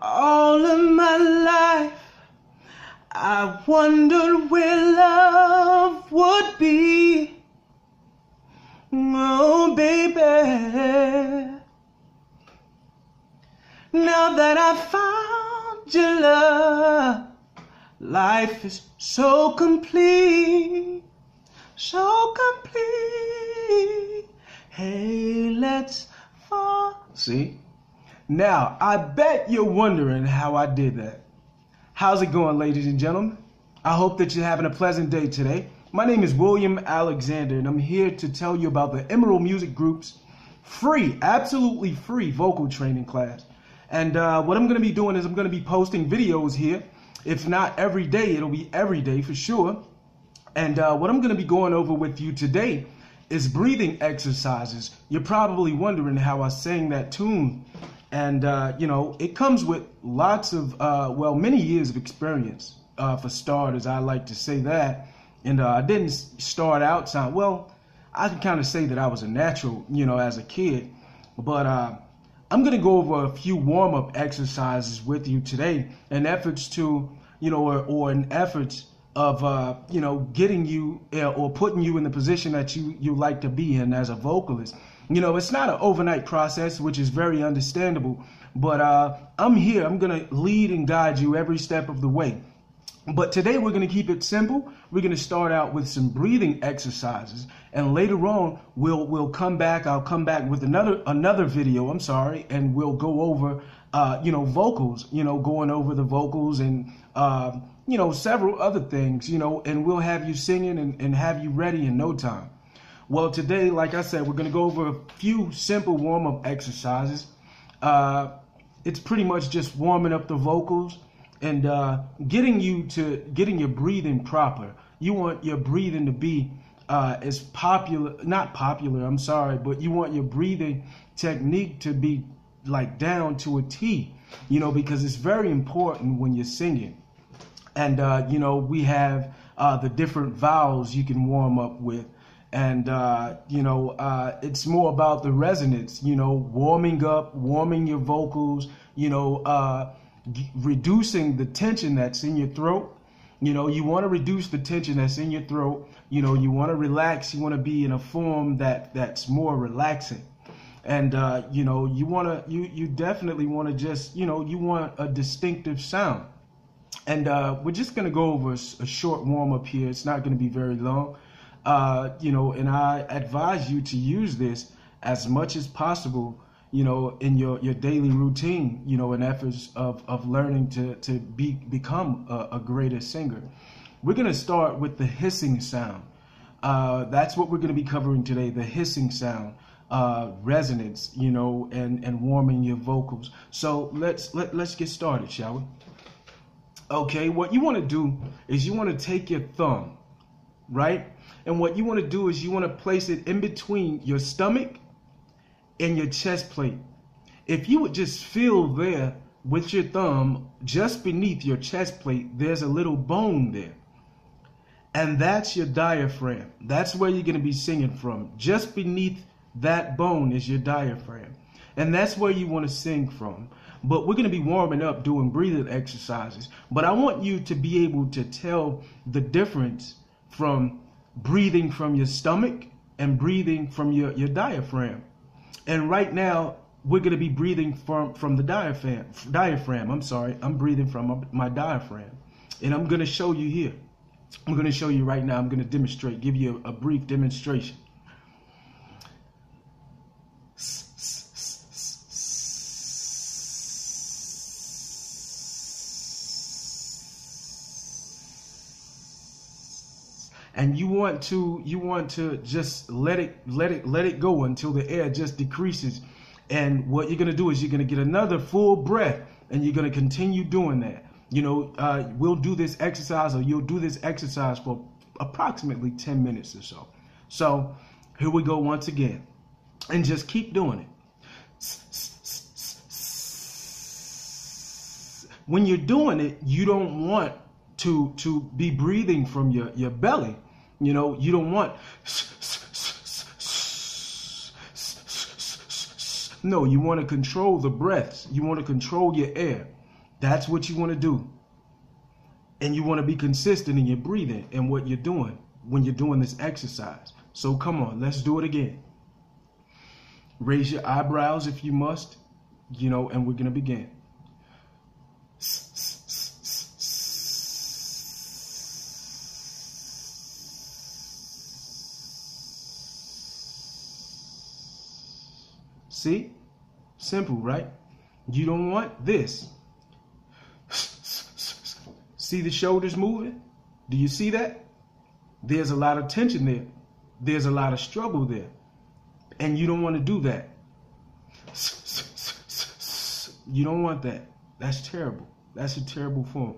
All of my life, I wondered where love would be. Oh, baby. Now that I found your love, life is so complete, so complete. Hey, let's fall. See? Now, I bet you're wondering how I did that. How's it going, ladies and gentlemen? I hope that you're having a pleasant day today. My name is William Alexander, and I'm here to tell you about the Emerald Music Group's free, absolutely free vocal training class. And uh, what I'm going to be doing is I'm going to be posting videos here. If not every day, it'll be every day for sure. And uh, what I'm going to be going over with you today is breathing exercises. You're probably wondering how I sang that tune and, uh, you know, it comes with lots of, uh, well, many years of experience, uh, for starters. I like to say that. And uh, I didn't start out sound, well, I can kind of say that I was a natural, you know, as a kid. But uh, I'm going to go over a few warm up exercises with you today in efforts to, you know, or, or in efforts of uh, you know getting you uh, or putting you in the position that you you like to be in as a vocalist. You know, it's not an overnight process, which is very understandable. But uh, I'm here. I'm gonna lead and guide you every step of the way. But today we're going to keep it simple. We're going to start out with some breathing exercises, and later on we'll we'll come back. I'll come back with another another video. I'm sorry, and we'll go over uh, you know vocals. You know, going over the vocals and uh, you know several other things. You know, and we'll have you singing and, and have you ready in no time. Well, today, like I said, we're going to go over a few simple warm up exercises. Uh, it's pretty much just warming up the vocals and uh, getting you to getting your breathing proper. You want your breathing to be uh, as popular, not popular. I'm sorry, but you want your breathing technique to be like down to a T. You know, because it's very important when you're singing. And uh, you know, we have uh, the different vowels you can warm up with. And uh, you know, uh, it's more about the resonance. You know, warming up, warming your vocals. You know, reducing the tension that's in your throat. You know, you want to reduce the tension that's in your throat. You know, you want to relax. You want to be in a form that that's more relaxing. And uh, you know, you want to you you definitely want to just you know you want a distinctive sound. And uh, we're just gonna go over a, a short warm up here. It's not gonna be very long. Uh, you know, and I advise you to use this as much as possible you know, in your, your daily routine, you know, in efforts of, of learning to, to be, become a, a greater singer. We're going to start with the hissing sound. Uh, that's what we're going to be covering today, the hissing sound, uh, resonance, you know, and, and warming your vocals. So let's, let, let's get started, shall we? Okay, what you want to do is you want to take your thumb, right? And what you want to do is you want to place it in between your stomach and your chest plate. If you would just feel there with your thumb just beneath your chest plate, there's a little bone there. And that's your diaphragm. That's where you're going to be singing from. Just beneath that bone is your diaphragm. And that's where you want to sing from. But we're going to be warming up doing breathing exercises. But I want you to be able to tell the difference from breathing from your stomach and breathing from your, your diaphragm. And right now, we're going to be breathing from, from the diaphragm. Diaphragm. I'm sorry. I'm breathing from my diaphragm. And I'm going to show you here. I'm going to show you right now. I'm going to demonstrate, give you a, a brief demonstration. And you want to you want to just let it let it let it go until the air just decreases. And what you're going to do is you're going to get another full breath and you're going to continue doing that. You know uh, we'll do this exercise or you'll do this exercise for approximately 10 minutes or so. So here we go once again. And just keep doing it. When you're doing it you don't want to to be breathing from your your belly you know you don't want no you want to control the breaths you want to control your air That's what you want to do. And you want to be consistent in your breathing and what you're doing when you're doing this exercise. So come on, let's do it again. Raise your eyebrows if you must, you know, and we're going to begin. See? Simple, right? You don't want this. See the shoulders moving? Do you see that? There's a lot of tension there. There's a lot of struggle there. And you don't want to do that. You don't want that. That's terrible. That's a terrible form.